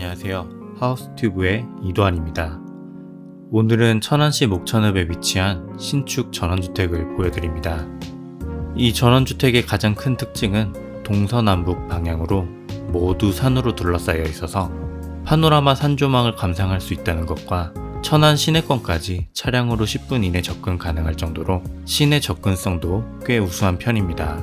안녕하세요. 하우스튜브의 이도환입니다. 오늘은 천안시 목천읍에 위치한 신축 전원주택을 보여드립니다. 이 전원주택의 가장 큰 특징은 동서남북 방향으로 모두 산으로 둘러싸여 있어서 파노라마 산조망을 감상할 수 있다는 것과 천안 시내권까지 차량으로 10분 이내 접근 가능할 정도로 시내 접근성도 꽤 우수한 편입니다.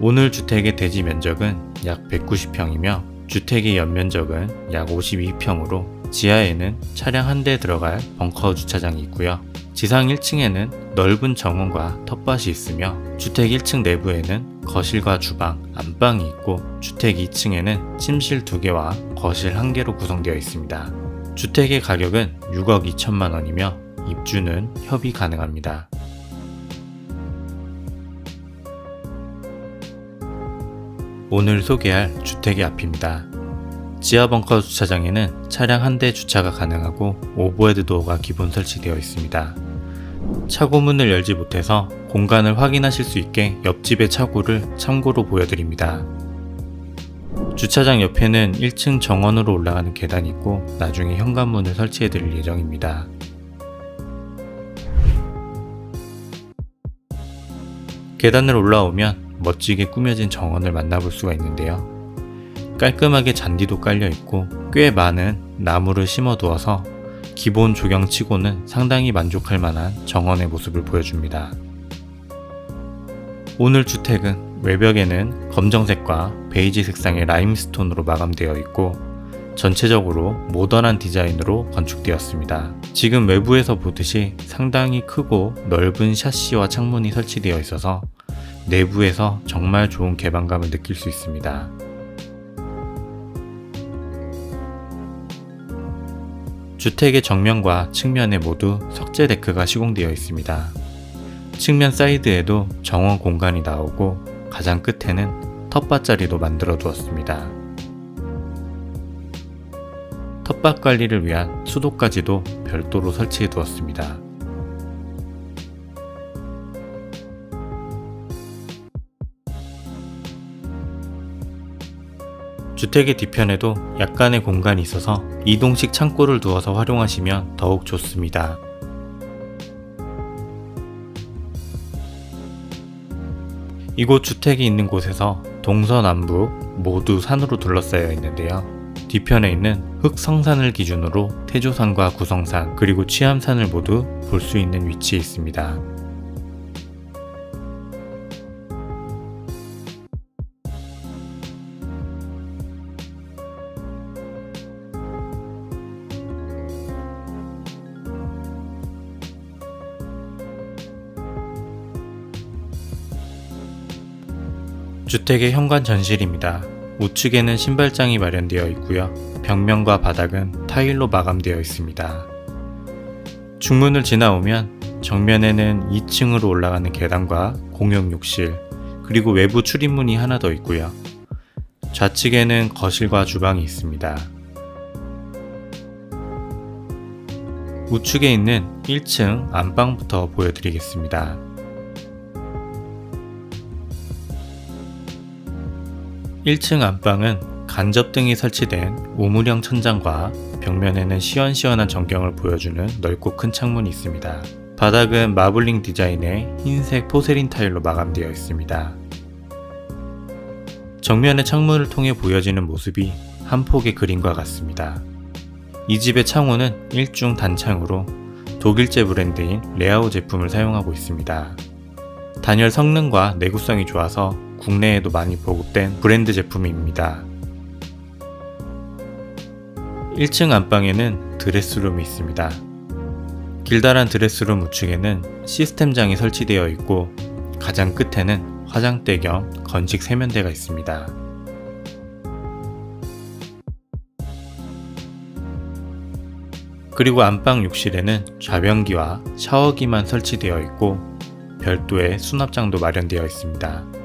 오늘 주택의 대지 면적은 약 190평이며 주택의 연면적은 약 52평으로 지하에는 차량 한 대 들어갈 벙커 주차장이 있고요. 지상 1층에는 넓은 정원과 텃밭이 있으며 주택 1층 내부에는 거실과 주방, 안방이 있고 주택 2층에는 침실 2개와 거실 1개로 구성되어 있습니다. 주택의 가격은 6억 2천만 원이며 입주는 협의 가능합니다. 오늘 소개할 주택의 앞입니다. 지하 벙커 주차장에는 차량 한 대 주차가 가능하고 overhead door가 기본 설치되어 있습니다. 차고문을 열지 못해서 공간을 확인하실 수 있게 옆집의 차고를 참고로 보여드립니다. 주차장 옆에는 1층 정원으로 올라가는 계단이 있고 나중에 현관문을 설치해 드릴 예정입니다. 계단을 올라오면 멋지게 꾸며진 정원을 만나볼 수가 있는데요. 깔끔하게 잔디도 깔려 있고 꽤 많은 나무를 심어 두어서 기본 조경치고는 상당히 만족할 만한 정원의 모습을 보여줍니다. 오늘 주택은 외벽에는 검정색과 베이지 색상의 라임스톤으로 마감되어 있고 전체적으로 모던한 디자인으로 건축되었습니다. 지금 외부에서 보듯이 상당히 크고 넓은 샤시와 창문이 설치되어 있어서 내부에서 정말 좋은 개방감을 느낄 수 있습니다. 주택의 정면과 측면에 모두 석재 데크가 시공되어 있습니다. 측면 사이드에도 정원 공간이 나오고 가장 끝에는 텃밭 자리도 만들어 두었습니다. 텃밭 관리를 위한 수도까지도 별도로 설치해 두었습니다. 주택의 뒤편에도 약간의 공간이 있어서 이동식 창고를 두어서 활용하시면 더욱 좋습니다. 이곳 주택이 있는 곳에서 동서남북 모두 산으로 둘러싸여 있는데요. 뒤편에 있는 흑성산을 기준으로 태조산과 구성산 그리고 취암산을 모두 볼 수 있는 위치에 있습니다. 주택의 현관 전실입니다. 우측에는 신발장이 마련되어 있고요. 벽면과 바닥은 타일로 마감되어 있습니다. 중문을 지나오면 정면에는 2층으로 올라가는 계단과 공용 욕실, 그리고 외부 출입문이 하나 더 있고요. 좌측에는 거실과 주방이 있습니다. 우측에 있는 1층 안방부터 보여드리겠습니다. 1층 안방은 간접등이 설치된 우물형 천장과 벽면에는 시원시원한 전경을 보여주는 넓고 큰 창문이 있습니다. 바닥은 마블링 디자인의 흰색 포세린 타일로 마감되어 있습니다. 정면의 창문을 통해 보여지는 모습이 한 폭의 그림과 같습니다. 이 집의 창호는 일중 단창으로 독일제 브랜드인 레아오 제품을 사용하고 있습니다. 단열 성능과 내구성이 좋아서 국내에도 많이 보급된 브랜드 제품입니다. 1층 안방에는 드레스룸이 있습니다. 길다란 드레스룸 우측에는 시스템장이 설치되어 있고 가장 끝에는 화장대 겸 건식 세면대가 있습니다. 그리고 안방 욕실에는 좌변기와 샤워기만 설치되어 있고 별도의 수납장도 마련되어 있습니다.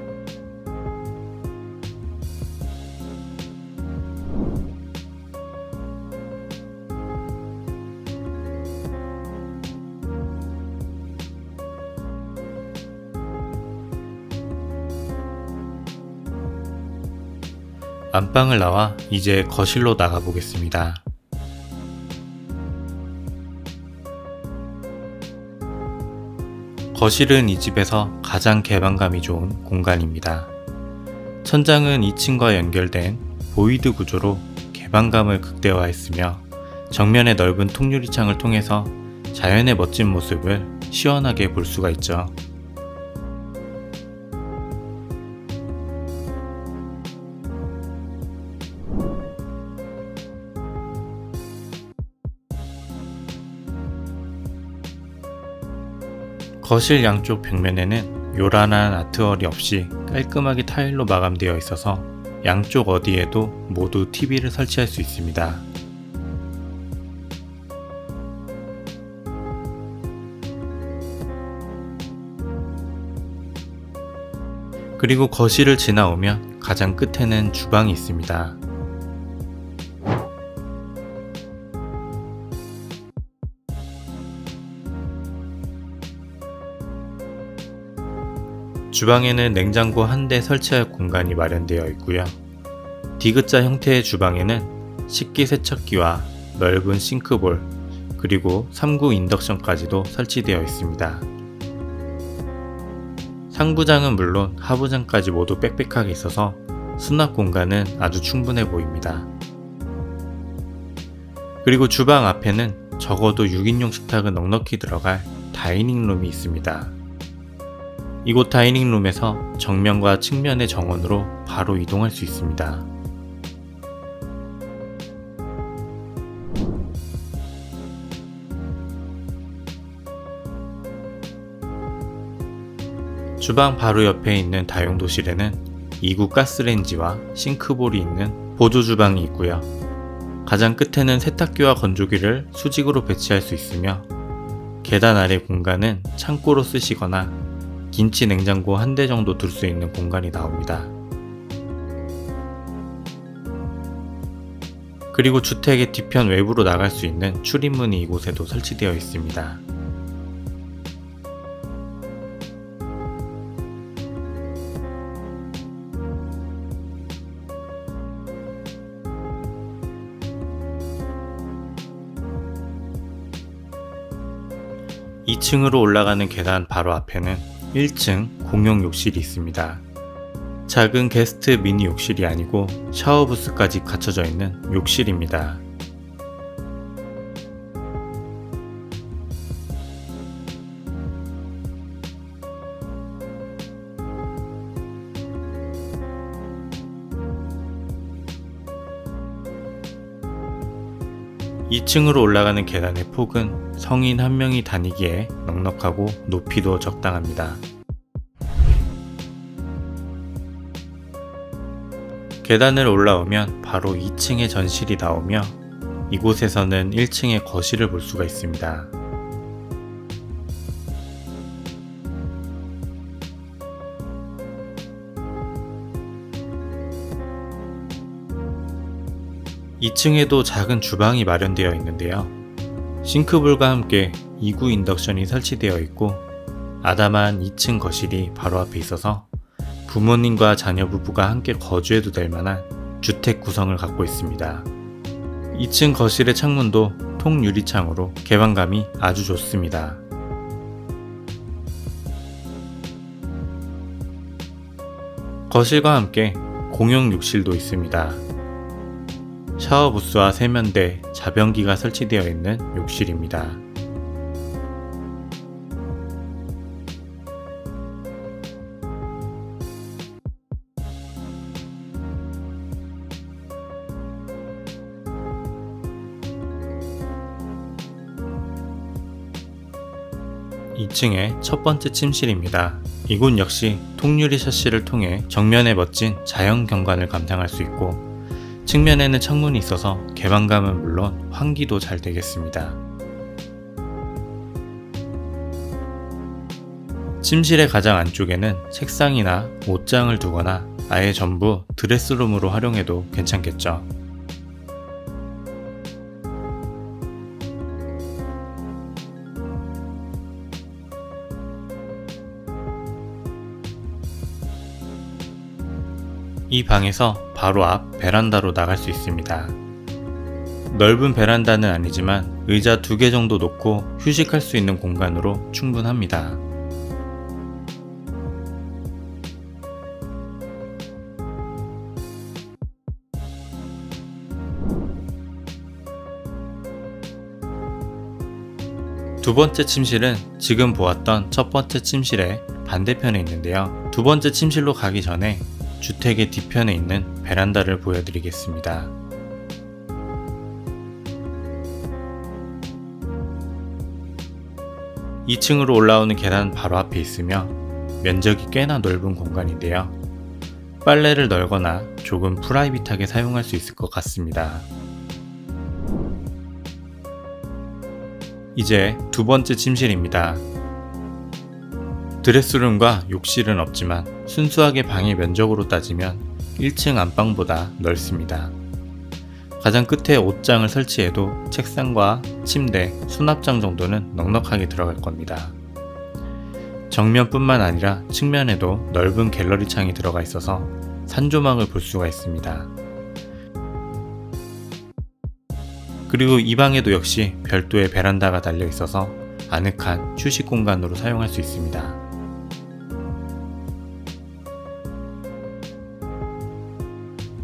안방을 나와 이제 거실로 나가 보겠습니다. 거실은 이 집에서 가장 개방감이 좋은 공간입니다. 천장은 2층과 연결된 void 구조로 개방감을 극대화했으며 정면의 넓은 통유리창을 통해서 자연의 멋진 모습을 시원하게 볼 수가 있죠. 거실 양쪽 벽면에는 요란한 아트월이 없이 깔끔하게 타일로 마감되어 있어서 양쪽 어디에도 모두 TV를 설치할 수 있습니다. 그리고 거실을 지나오면 가장 끝에는 주방이 있습니다. 주방에는 냉장고 한 대 설치할 공간이 마련되어 있고요. 디귿자 형태의 주방에는 식기세척기와 넓은 싱크볼, 그리고 3구 인덕션까지도 설치되어 있습니다. 상부장은 물론 하부장까지 모두 빽빽하게 있어서 수납 공간은 아주 충분해 보입니다. 그리고 주방 앞에는 적어도 6인용 식탁은 넉넉히 들어갈 다이닝룸이 있습니다. 이곳 다이닝룸에서 정면과 측면의 정원으로 바로 이동할 수 있습니다. 주방 바로 옆에 있는 다용도실에는 2구 가스레인지와 싱크볼이 있는 보조 주방이 있고요. 가장 끝에는 세탁기와 건조기를 수직으로 배치할 수 있으며 계단 아래 공간은 창고로 쓰시거나 김치 냉장고 한 대 정도 둘 수 있는 공간이 나옵니다. 그리고 주택의 뒤편 외부로 나갈 수 있는 출입문이 이곳에도 설치되어 있습니다. 2층으로 올라가는 계단 바로 앞에는 1층 공용 욕실이 있습니다. 작은 게스트 미니 욕실이 아니고 샤워 부스까지 갖춰져 있는 욕실입니다. (2층으로) 올라가는 계단의 폭은 성인 한 명이 다니기에 넉넉하고 높이도 적당합니다. 계단을 올라오면 바로 2층의 전실이 나오며 이곳에서는 1층의 거실을 볼 수가 있습니다. (2층에도) 작은 주방이 마련되어 있는데요. 싱크볼과 함께 2구 인덕션이 설치되어 있고 아담한 2층 거실이 바로 앞에 있어서 부모님과 자녀 부부가 함께 거주해도 될 만한 주택 구성을 갖고 있습니다. 2층 거실의 창문도 통유리창으로 개방감이 아주 좋습니다. 거실과 함께 공용 욕실도 있습니다. 샤워 부스와 세면대, 자변기가 설치되어 있는 욕실입니다. 2층의 첫 번째 침실입니다. 이곳 역시 통유리 샤시를 통해 정면의 멋진 자연 경관을 감상할 수 있고 측면에는 창문이 있어서 개방감은 물론 환기도 잘 되겠습니다. 침실의 가장 안쪽에는 책상이나 옷장을 두거나 아예 전부 드레스룸으로 활용해도 괜찮겠죠. 이 방에서 바로 앞 베란다로 나갈 수 있습니다. 넓은 베란다는 아니지만 의자 두 개 정도 놓고 휴식할 수 있는 공간으로 충분합니다. 두 번째 침실은 지금 보았던 첫 번째 침실의 반대편에 있는데요. 두 번째 침실로 가기 전에 주택의 뒤편에 있는 베란다를 보여드리겠습니다. 2층으로 올라오는 계단 바로 앞에 있으며 면적이 꽤나 넓은 공간인데요. 빨래를 널거나 조금 프라이빗하게 사용할 수 있을 것 같습니다. 이제 두 번째 침실입니다. 드레스룸과 욕실은 없지만 순수하게 방의 면적으로 따지면 1층 안방보다 넓습니다. 가장 끝에 옷장을 설치해도 책상과 침대, 수납장 정도는 넉넉하게 들어갈 겁니다. 정면뿐만 아니라 측면에도 넓은 갤러리 창이 들어가 있어서 산조망을 볼 수가 있습니다. 그리고 이 방에도 역시 별도의 베란다가 달려 있어서 아늑한 휴식 공간으로 사용할 수 있습니다.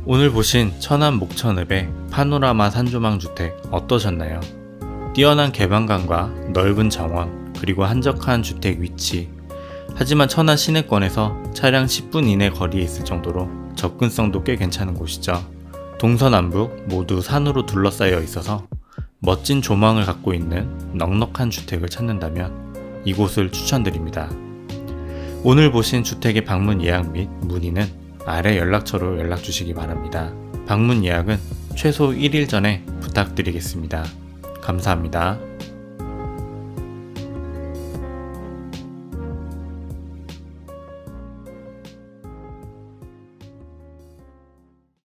오늘 보신 천안 목천읍의 파노라마 산조망 주택 어떠셨나요? 뛰어난 개방감과 넓은 정원, 그리고 한적한 주택 위치. 하지만 천안 시내권에서 차량 10분 이내 거리에 있을 정도로 접근성도 꽤 괜찮은 곳이죠. 동서남북 모두 산으로 둘러싸여 있어서 멋진 조망을 갖고 있는 넉넉한 주택을 찾는다면 이곳을 추천드립니다. 오늘 보신 주택의 방문 예약 및 문의는 아래 연락처로 연락 주시기 바랍니다. 방문 예약은 최소 1일 전에 부탁드리겠습니다. 감사합니다.